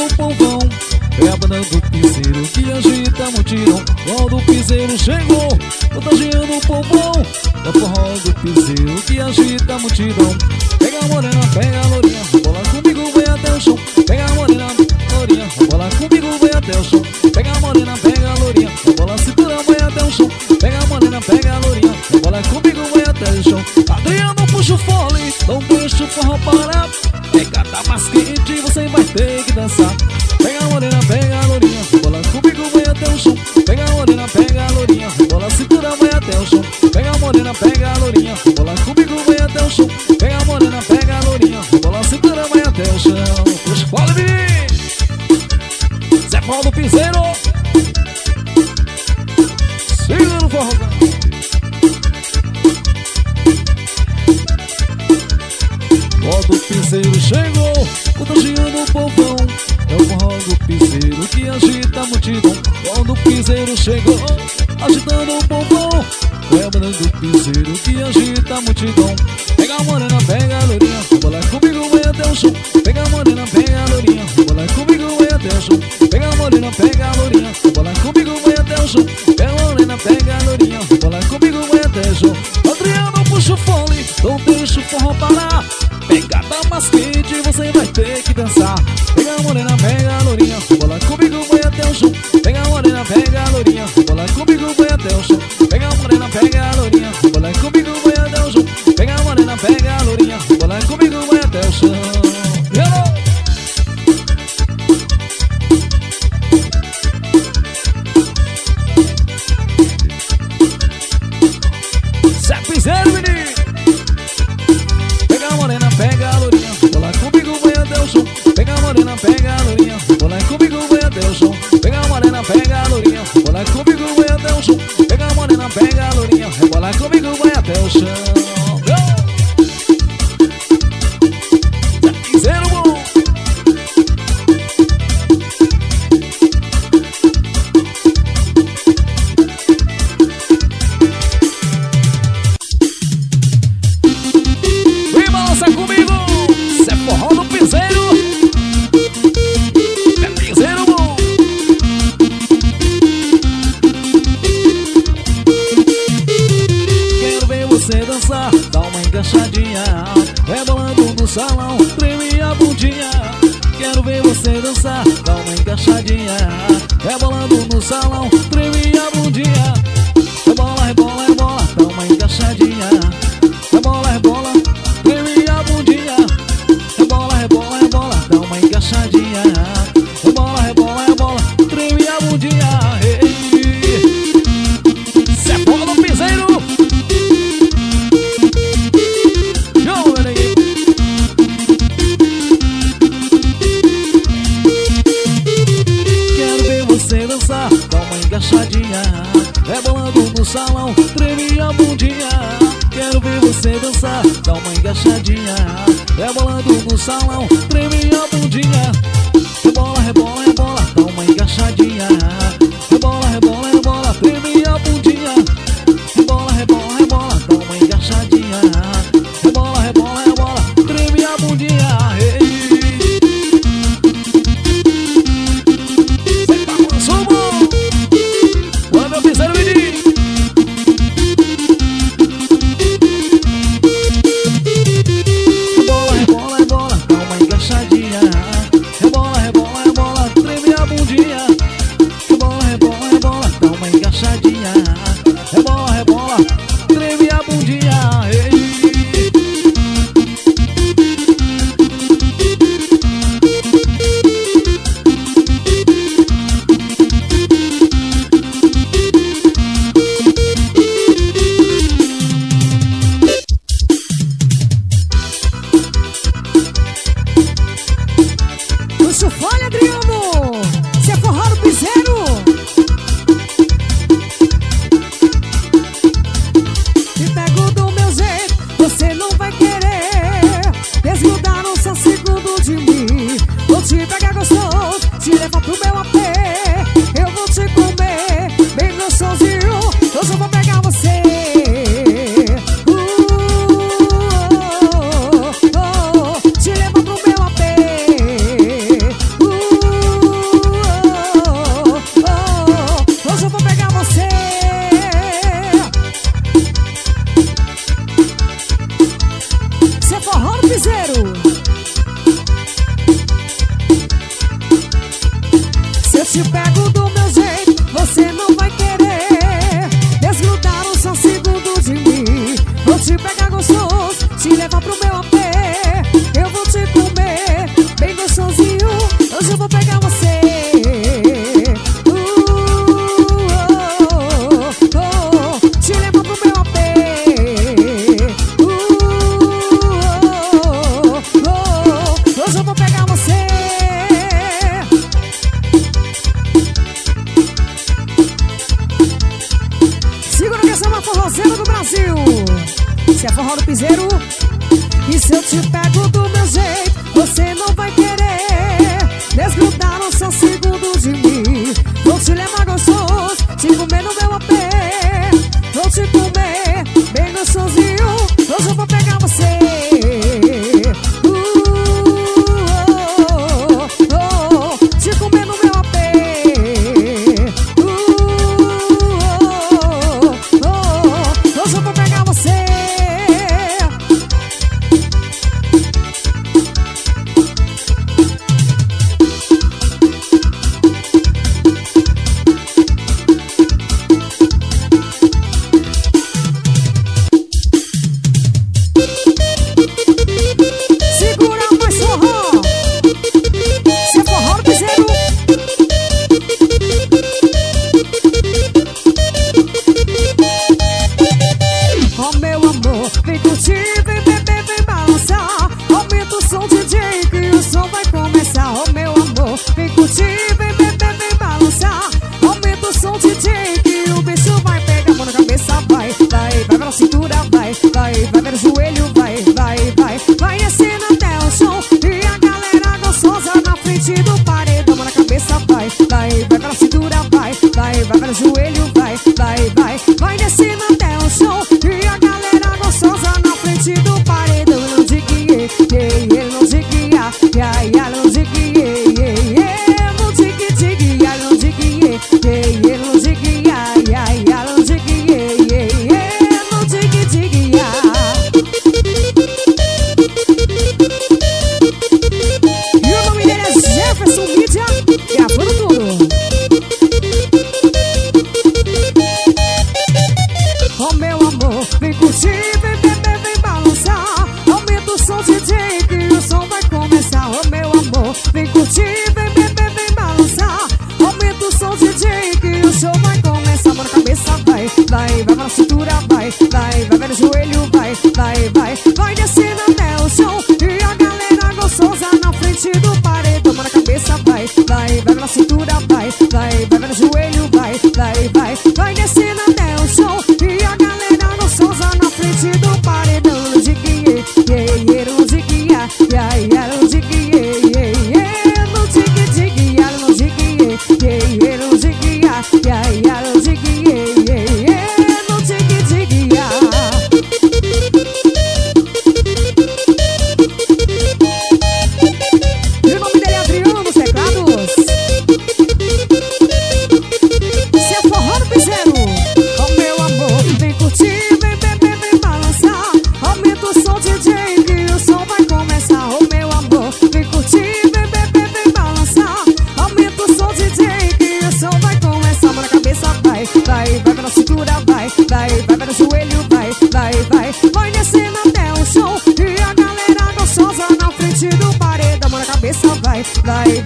no povão É a banda do piseiro que agita mutirão Quando o piseiro chegou, contagiando o povão É o forró do piseiro que agita mutirão Pega a morena, pega a loira piseiro chegou, contagiando o povão. É o forró do piseiro que agita a multidão. Quando o piseiro chegou, agitando o povão. É o banda do piseiro que agita a multidão. Pega a morena, pega a lourinha, vou lá comigo, vai até o chão. Pega a morena, pega a lourinha, vou lá comigo, vai até o chão. Pega a morena, pega a lourinha, vou lá comigo, vai até o chão. Pega a morena, pega a lourinha, vou lá comigo, vai até o chão. Adriano, puxa o fone, não deixa o forró parar nas você vai ter que dançar. Vamos. você dançar Dá uma É Rebolando no salão, treme a bundinha. Quero ver você dançar Dá uma É Rebolando no salão, treme a bundinha.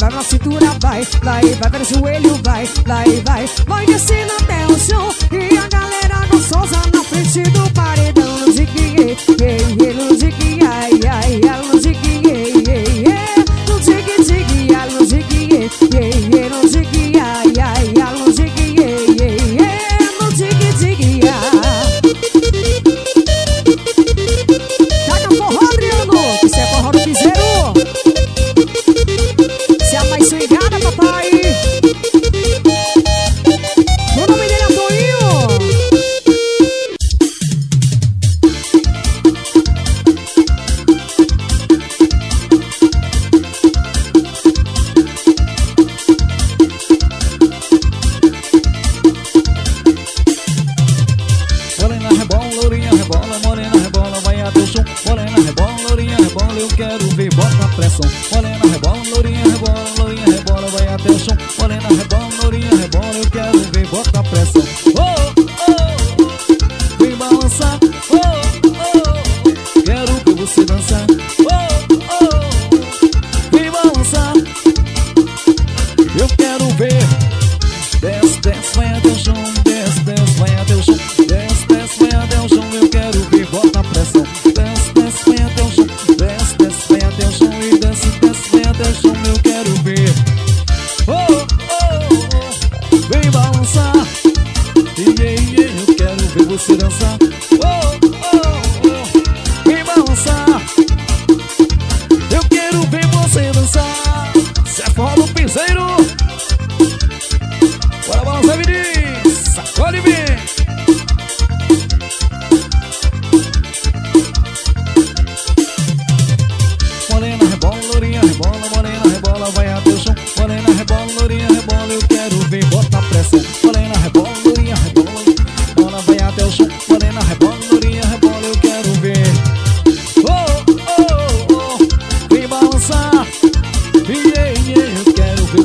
Tá vai cintura, vai, vai, vai vai, o joelho, vai, vai, vai. Vai descendo até o chão vai rebola, norinha, rebola, Eu quero ver, bota pressão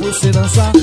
você dançar.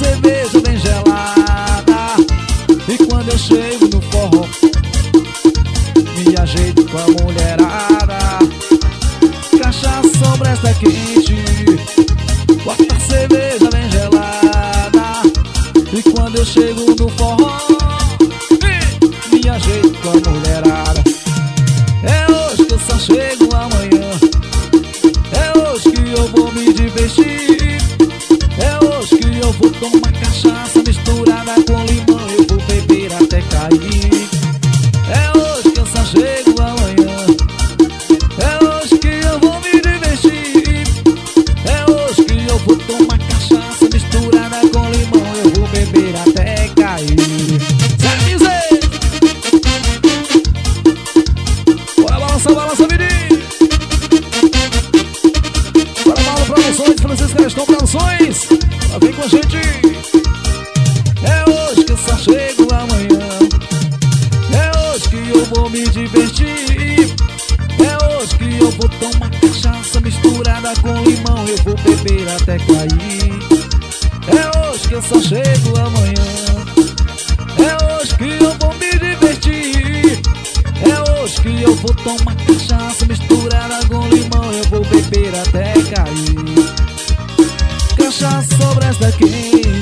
cerveja bem gelada. E quando eu chego no forró Me ajeito com a mulherada. Cachaça sobre esta quente Bota cerveja bem gelada. E quando eu chego no forró com limão eu vou beber até cair. É hoje que eu só chego amanhã. É hoje que eu vou me divertir. É hoje que eu vou tomar cachaça misturada com limão eu vou beber até cair. Cachaça sobre esta quente.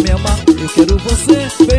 mesma, eu quero você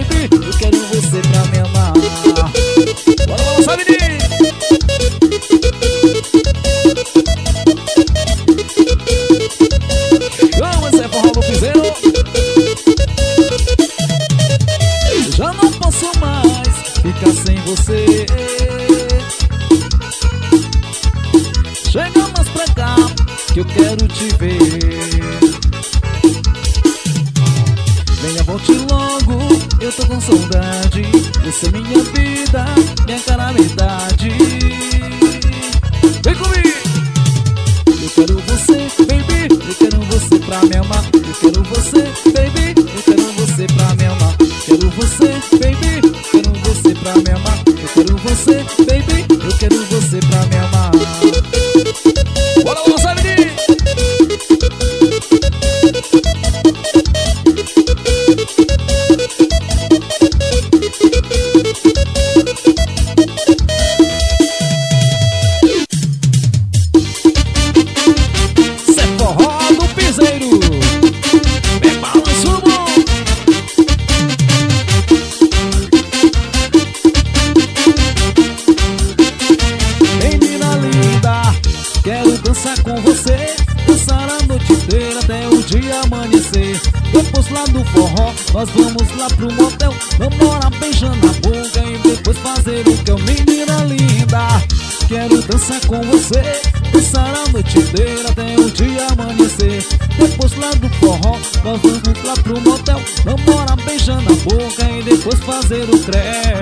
Nós vamos lá pro motel, namora, beijando a boca E depois fazer o que eu menina linda Quero dançar com você, dançar a noite inteira até o dia amanhecer. Depois lá do forró, nós vamos lá pro motel, namora, beijando a boca E depois fazer o trem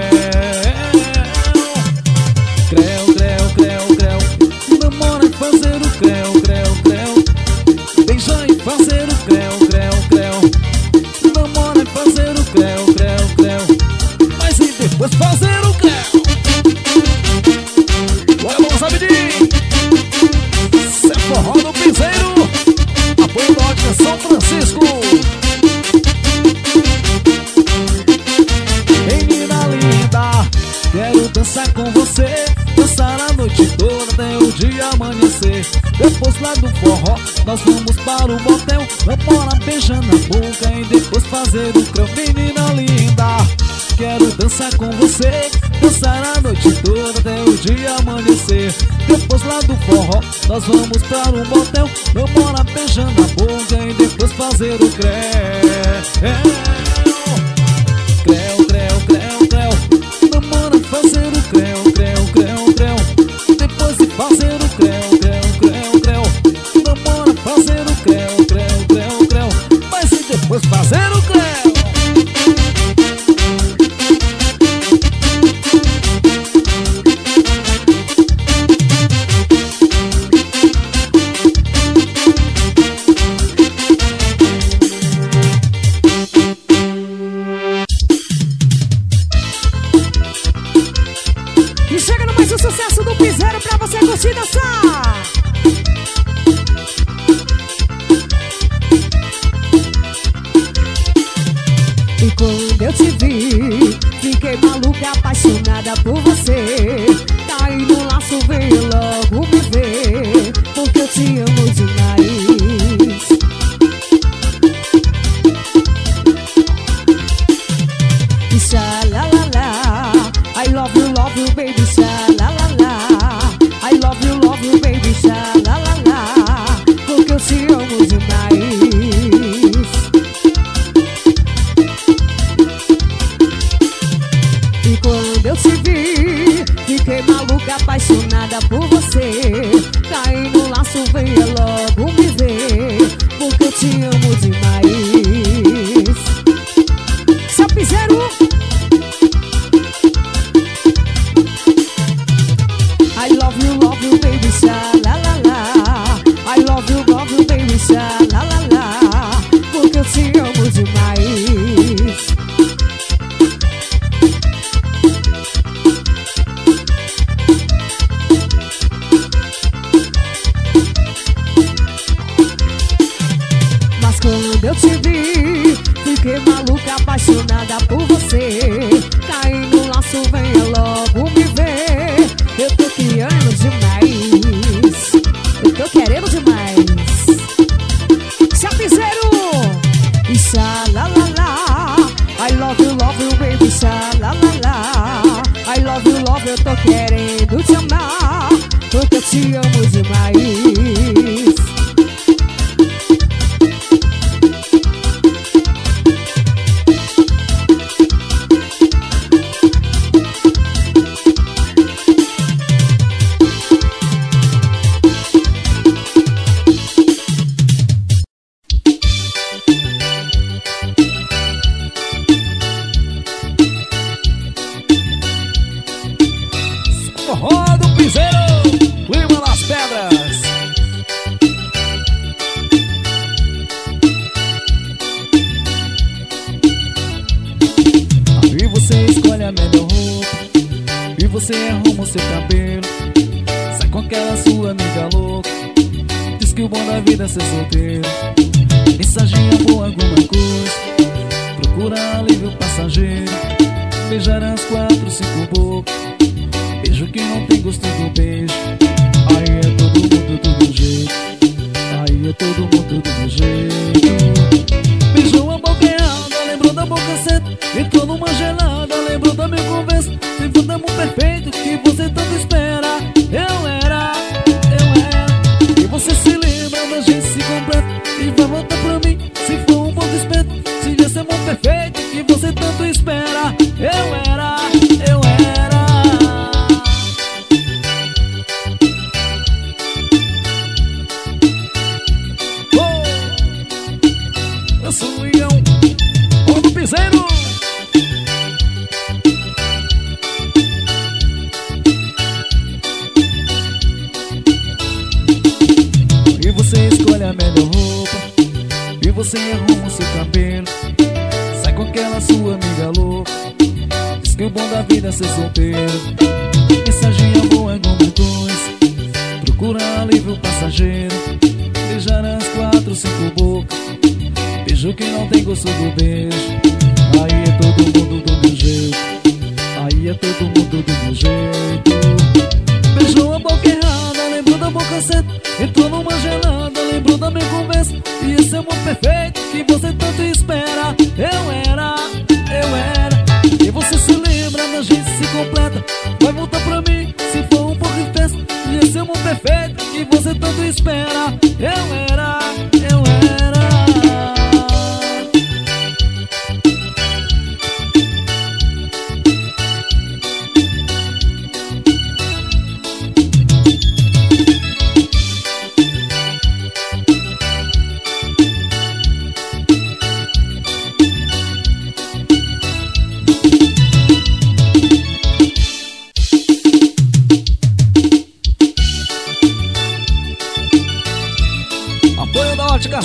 você. Dançar a noite toda até o dia amanhecer. Depois lá do forró, nós vamos para o motel. Vambora beijando a boca e depois fazer o crão Menina linda, quero dançar com você. Dançar a noite toda até o dia amanhecer. Depois lá do forró, nós vamos para o motel. Vambora beijando a boca e depois fazer o cré. É. E quando eu te vi Fiquei maluca, apaixonada por você. Tá no laço, vem logo me ver Porque eu te amo eu te vi Fiquei maluca, apaixonada por você. Caí no laço, venha logo me ver. Eu tô criando demais. Eu tô querendo demais. Chapizeiro E lá I love you, love you, baby, lá. I love you, love you, eu tô querendo te amar. Porque eu te amo solteiro. Sai com aquela sua amiga louca. Diz que o bom da vida é ser solteiro. Mensagem é ou alguma coisa. Procura alívio passageiro. Beijar as quatro, cinco bocas. Beijo que não tem gosto do beijo. Aí é todo mundo do meu jeito. Aí é todo mundo do meu jeito. Beijou a boca errada, lembrou da boca certa Entrou numa gelada, lembrou da minha louca Diz que o bom da vida é ser solteiro. Mensagem boa é como dois Procura alívio passageiro. Beijar as quatro, cinco bocas Beijo que não tem gosto do beijo. Aí é todo mundo do meu jeito Aí é todo mundo do meu jeito. Beijou a boca errada, lembrou da boca certa. Entrou numa gelada, lembrou da minha conversa. E esse amor perfeito que você tanto espera Eu era, eu era. E você se lembra da gente se completa. Vai voltar pra mim se for um pouco de festa E esse amor perfeito que você tanto espera. Eu era, eu era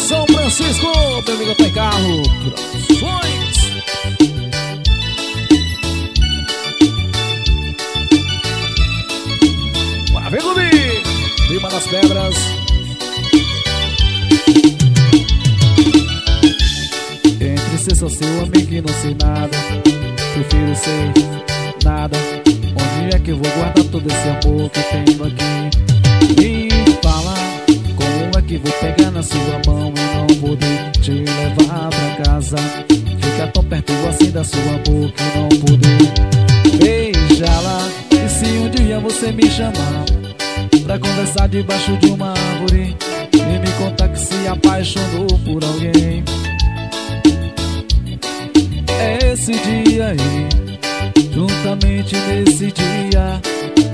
São Francisco, meu amigo Pai Carlo Produções. Ver comigo, Lima das Pedras. Entre ser só seu amigo e não sei nada, prefiro ser nada. Onde é que eu vou guardar todo esse amor que tenho aqui? Que vou pegar na sua mão e não poder te levar pra casa? Fica tão perto assim da sua boca e não poder beijá-la. E se um dia você me chamar pra conversar debaixo de uma árvore e me contar que se apaixonou por alguém? É esse dia aí, juntamente nesse dia.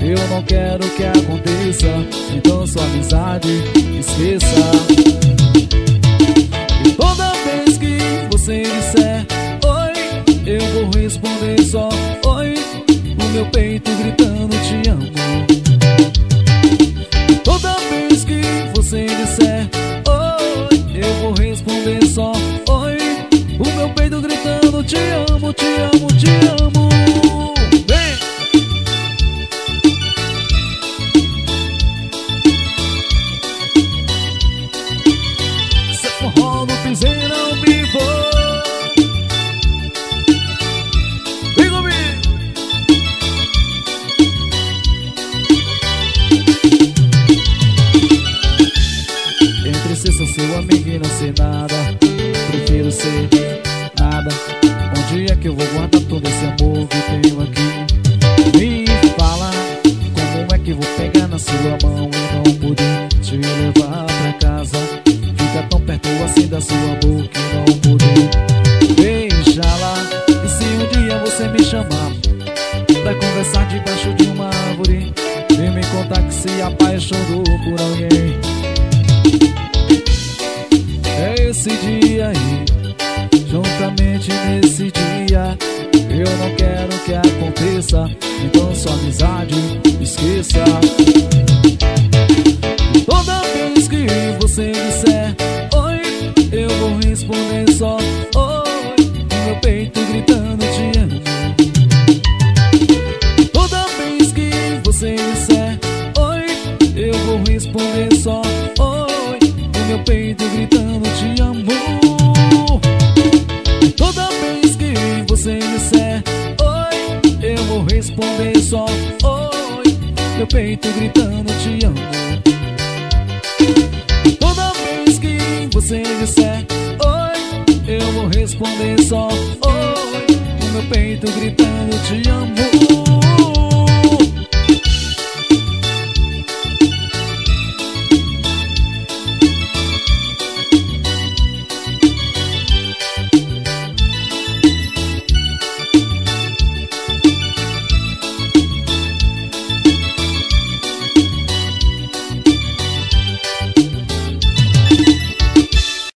Eu não quero que aconteça, então sua amizade esqueça. E toda vez que você disser oi, eu vou responder só oi. O meu peito gritando te amo. Não quero que aconteça Então sua amizade esqueça Toda vez que você disser oi, eu vou responder só oi. O meu peito gritando te amo. Toda vez que você disser oi, eu vou responder só oi. O meu peito gritando te amo. Toda vez que você disser responder só oi. Meu peito gritando te amo. Toda vez que você disser oi, eu vou responder só oi. O meu peito gritando te amo.